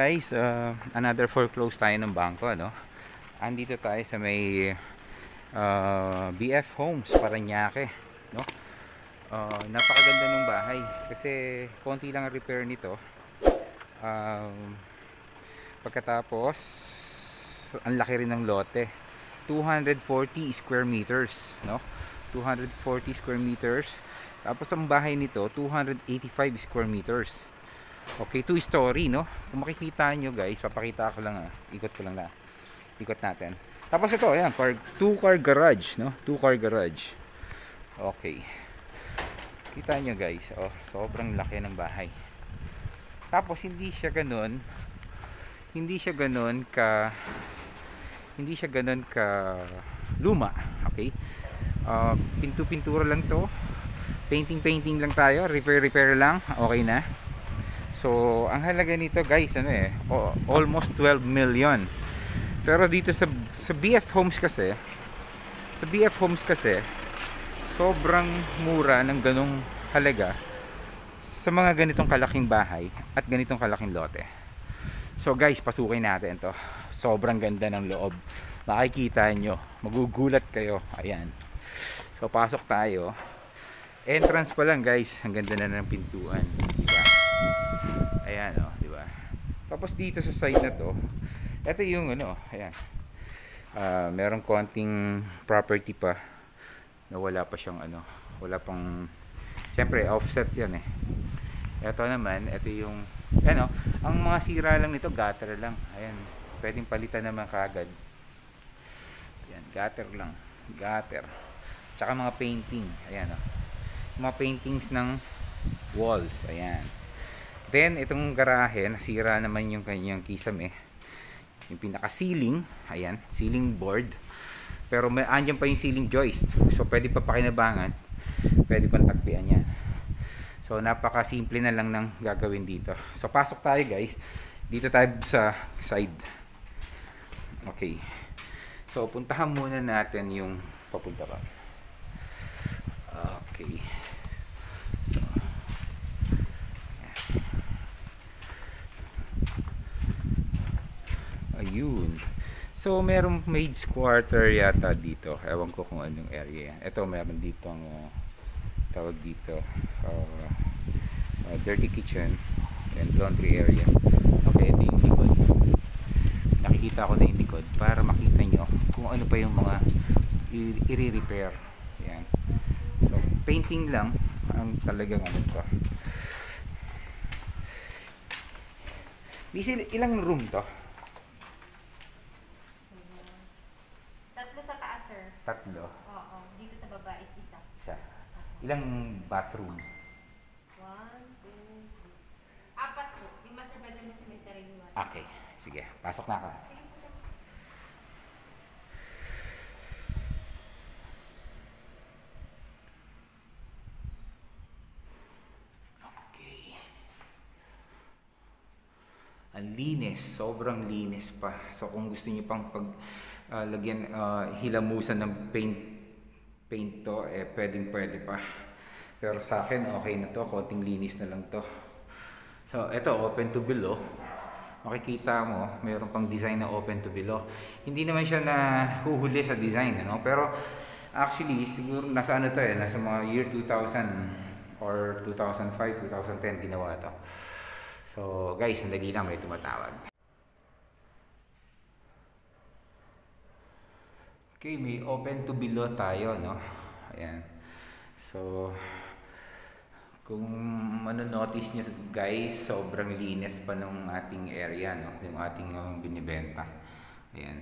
Guys, uh, another foreclose tayo ng bangko ano. Andito tayo sa may uh, BF Homes Paranaque, no? Uh, napakaganda ng bahay kasi konti lang ang repair nito. Um, pagkatapos ang laki rin ng lote. 240 square meters, no? 240 square meters. Tapos ang bahay nito 285 square meters. Okay, two story, no? Kung makikita nyo guys, papakita ko lang ah. Ikot ko lang na. Ikot natin. Tapos ito, ayan, car, two car garage, no? Two car garage. Okay. Kita nyo guys, oh, sobrang laki ng bahay. Tapos hindi siya ganun, hindi siya ganun ka hindi siya ganun ka luma, okay? Uh, pintu-pintura lang to. Painting-painting lang tayo, repair-repair lang, okay na. So, ang halaga nito guys, ano eh, almost 12 million. Pero dito sa sa BF Homes kasi, sa BF Homes kasi, sobrang mura ng ganong halaga sa mga ganitong kalaking bahay at ganitong kalaking lote. So guys, pasukin natin to. Sobrang ganda ng loob. Makikita nyo, magugulat kayo. Ayan. So pasok tayo. Entrance pa lang guys, ang ganda na ng pintuan. Ayan oh, di ba? Tapos dito sa side na to, ito yung ano, ayan. Uh, merong konting property pa na wala pa siyang ano, wala pang Siyempre, offset 'yan eh. Ito naman, ito yung ano, ang mga sira lang nito, gutter lang. Ayan, pwedeng palitan naman kaagad. Ayan, gutter lang. Gutter. Tsaka mga painting. Ayan oh. Mga paintings ng walls. Ayan. Then, itong garahe, nasira naman yung kanyang kisame. Yung pinaka-ceiling, ayan, ceiling board. Pero may andyan pa yung ceiling joist. So, pwede pa pakinabangan. Pwede pang tagpian yan. So, napaka-simple na lang ng gagawin dito. So, pasok tayo guys. Dito tayo sa side. Okay. So, puntahan muna natin yung papunta pa. Okay. Ayun. So, merong maid's quarter yata dito. Ewan ko kung anong area. Ito, meron dito ang uh, tawag dito. Uh, uh, dirty kitchen and laundry area. Okay, ito yung likod. Nakikita ko na yung likod para makita nyo kung ano pa yung mga i-repair. Yan. So, painting lang ang talagang ano to. Busy, ilang room to? Tatlo. Oo. Dito sa baba is isa. Isa. Ilang bathroom? One, two, three. Apat po. Yung master bedroom kasi may sarili mo. Okay. Sige. Pasok na ka. Okay. Ang linis, sobrang linis pa. So kung gusto niyo pang pag ah, lagyan ah, hilamusan ng paint paint to, eh pwedeng pwede pa. Pero sa akin, okay na to. Konting linis na lang to. So, ito, open to below. Makikita mo, mayroon pang design na open to below. Hindi naman siya na huhuli sa design, ano? Pero, actually, siguro nasa ano to eh, nasa mga year 2000 or 2005, 2010 ginawa to. So, guys, sandali lang may tumatawag. Okay, may open to below tayo, no? Ayan. So, kung manonotice nyo guys, sobrang linis pa nung ating area, no? Yung ating um, binibenta. Ayan.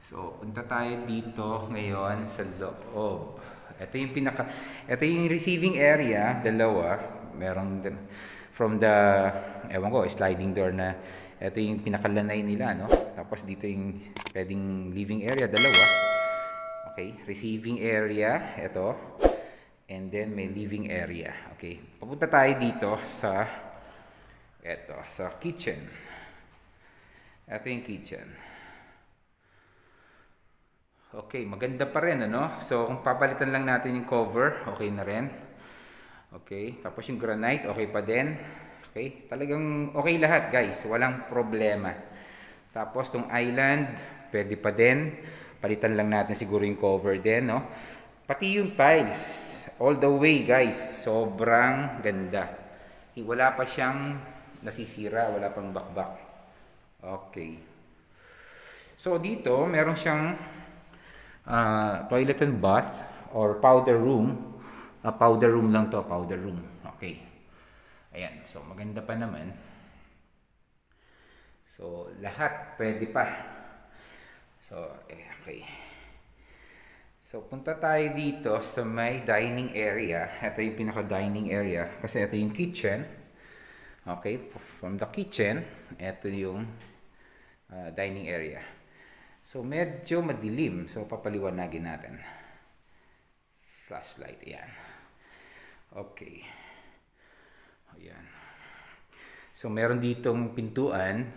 So, punta tayo dito ngayon sa loob. Ito yung pinaka, ito yung receiving area, dalawa. Merong from the, ewan ko, sliding door na ito yung pinakalanay nila, no? Tapos dito yung pwedeng living area, dalawa. Okay, receiving area, ito. And then may living area. Okay, papunta tayo dito sa ito, sa kitchen. Ito yung kitchen. Okay, maganda pa rin, ano? So, kung papalitan lang natin yung cover, okay na rin. Okay, tapos yung granite, okay pa din. Okay, talagang okay lahat, guys. Walang problema. Tapos, tong island, pwede pa din. Palitan lang natin siguro yung cover din, no? Pati yung tiles, all the way, guys. Sobrang ganda. Wala pa siyang nasisira, wala pang bakbak. Okay. So, dito, meron siyang ah, toilet and bath or powder room. Ah, powder room lang to, powder room. Okay. Ayan, so maganda pa naman. So, lahat pwede pa. So, eh, okay. So, punta tayo dito sa may dining area. Ito yung pinaka-dining area. Kasi ito yung kitchen. Okay, from the kitchen, ito yung ah, dining area. So, medyo madilim. So, papaliwanagin natin. Flashlight, ayan. Okay. Ayan. So, meron ditong pintuan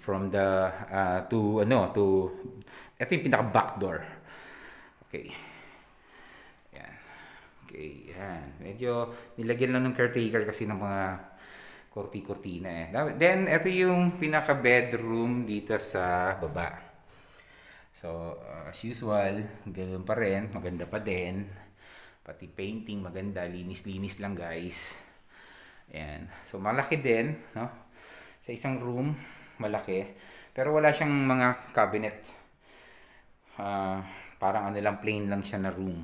from the, ah, to, ano, to, ito yung pinaka back door. Okay. Ayan. Okay, yan. Medyo nilagyan lang ng caretaker kasi ng mga kurti-kurtina eh. Then, ito yung pinaka-bedroom dito sa baba. So, uh, as usual, ganoon pa rin. Maganda pa din. Pati painting, maganda. Linis-linis lang, guys. Ayan. So, malaki din, no? Sa isang room, malaki. Pero wala siyang mga cabinet. Ah, parang ano lang, plain lang siya na room.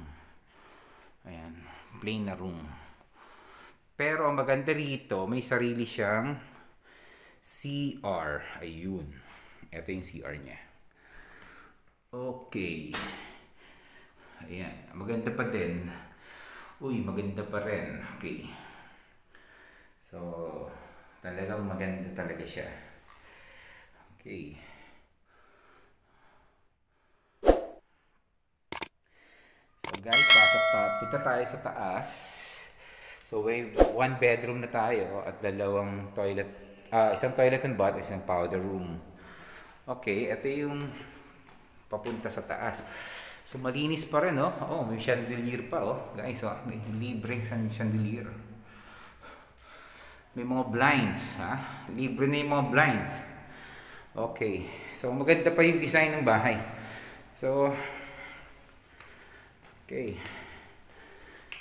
Ayan. Plain na room. Pero ang maganda rito, may sarili siyang CR. Ayun. Ito yung CR niya. Okay. Ayan. Maganda pa din. Uy, maganda pa rin. Okay. So, talagang maganda talaga siya. Okay. So guys, pasok pa. Punta tayo sa taas. So may one bedroom na tayo at dalawang toilet, ah isang toilet and bath, isang powder room. Okay, ito yung papunta sa taas. So malinis pa rin, oh. Oh, may chandelier pa, oh. Guys, oh, may libreng chandelier. May mga blinds, ha? Libre na yung mga blinds. Okay. So maganda pa yung design ng bahay. So Okay.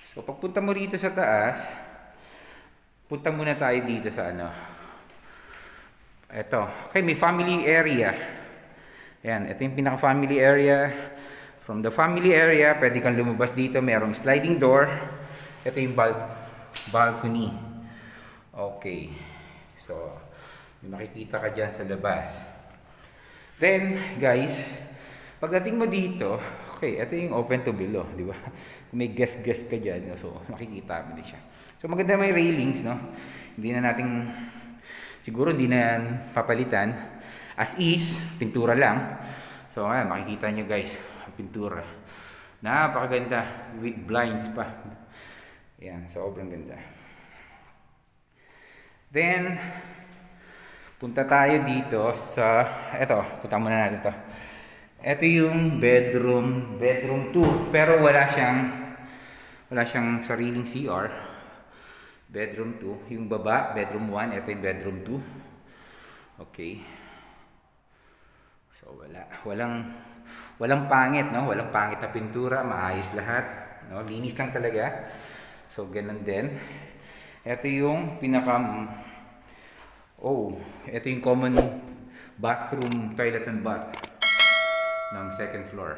So pagpunta mo rito sa taas, punta muna tayo dito sa ano. Ito. Okay, may family area. Ayan, ito yung pinaka-family area. From the family area, pwede kang lumabas dito. Merong sliding door. Ito yung bal- balcony. Okay. So, may makikita ka dyan sa labas. Then, guys, pagdating mo dito, okay, ito yung open to below, di ba? May guest-guest ka dyan, so makikita mo din siya. So maganda may railings, no? Hindi na nating, siguro hindi na papalitan. As is, pintura lang. So ayan, makikita nyo guys, pintura. Napakaganda, with blinds pa. Ayan, sobrang ganda. Then, punta tayo dito sa, eto, punta muna natin to. Ito yung bedroom, bedroom 2, pero wala siyang, wala siyang sariling CR. Bedroom 2, yung baba, bedroom 1, ito yung bedroom 2. Okay. So wala, walang, walang pangit, no? Walang pangit na pintura, maayos lahat, no? Linis lang talaga. So ganun din. Ito yung pinaka Oh, ito yung common bathroom, toilet and bath ng second floor.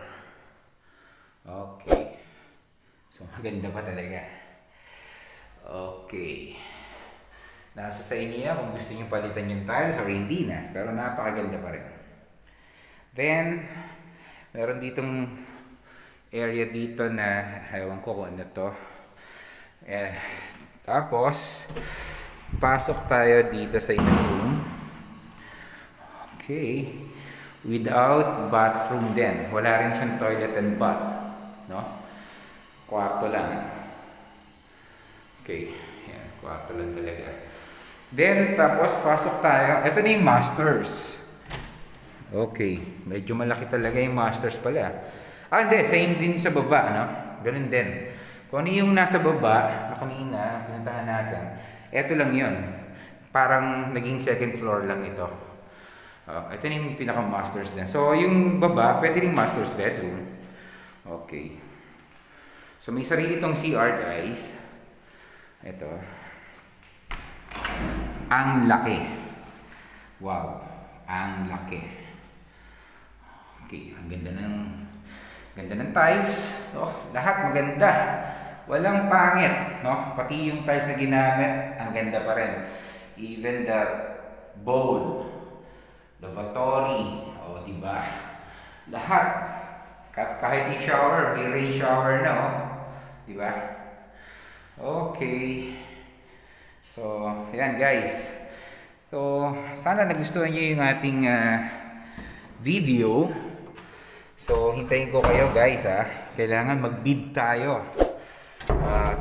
Okay. So, maganda pa talaga. Okay. Nasa sa inyo kung gusto nyo palitan yung tiles or hindi na. Pero napakaganda pa rin. Then, meron ditong area dito na, ewan ko kung ano to. Eh, tapos, pasok tayo dito sa inner room. Okay. Without bathroom din. Wala rin siyang toilet and bath. No? Kwarto lang. Okay. Yan, kwarto lang talaga. Then, tapos pasok tayo. Ito na yung masters. Okay. Medyo malaki talaga yung masters pala. Ah, hindi. Same din sa baba, no? Ganun din. Kung ano yung nasa baba, na kanina, pinuntahan natin, eto lang yun. Parang naging second floor lang ito. Uh, ito na yung pinaka-masters din. So, yung baba, pwede rin master's bedroom. Okay. So, may sarili itong CR, guys. Ito. Ang laki. Wow. Ang laki. Okay. Ang ganda ng ganda ng tiles. Oh, lahat maganda. Walang pangit, no? Pati yung tiles na ginamit, ang ganda pa rin. Even the bowl, lavatory, o oh, di ba? Lahat. Kahit yung shower, may rain shower na, oh. Di ba? Okay. So, yan guys. So, sana nagustuhan niyo yung ating uh, video. So, hintayin ko kayo guys ha. Kailangan mag-bid tayo. Uh,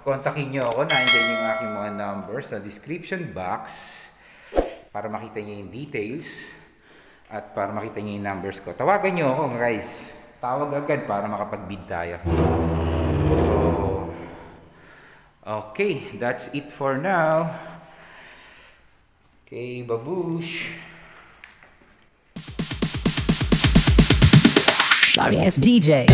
kontakin nyo ako, nandiyan yung aking mga numbers sa description box para makita nyo yung details at para makita nyo yung numbers ko. Tawagan nyo ako guys. Tawag agad para makapag-bid tayo. So, okay. That's it for now. Okay, babush. Sorry, it's DJ.